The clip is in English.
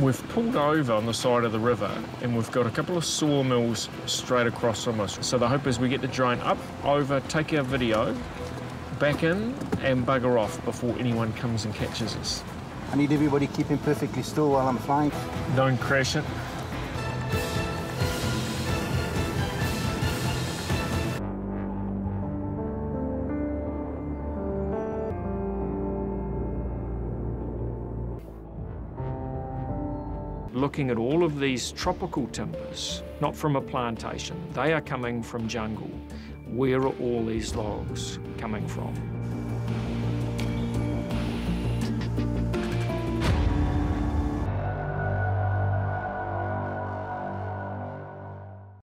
We've pulled over on the side of the river and we've got a couple of sawmills straight across from us. So the hope is we get the drone up, over, take our video, back in and bugger off before anyone comes and catches us. I need everybody keeping perfectly still while I'm flying. Don't crash it. Looking at all of these tropical timbers, not from a plantation. They are coming from jungle. Where are all these logs coming from?